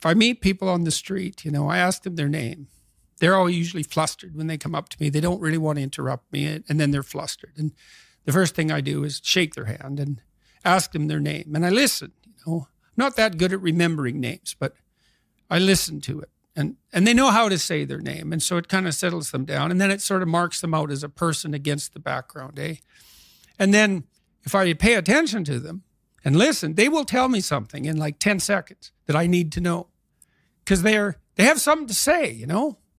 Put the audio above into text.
if I meet people on the street, you know, I ask them their name. They're all usually flustered when they come up to me. They don't really want to interrupt me, and then they're flustered. And the first thing I do is shake their hand and ask them their name, and I listen. You know, I'm not that good at remembering names, but I listen to it, and and they know how to say their name, and so it kind of settles them down, and then it sort of marks them out as a person against the background, eh? And then if I pay attention to them and listen, they will tell me something in like 10 seconds that I need to know. Because they're they have something to say, you know?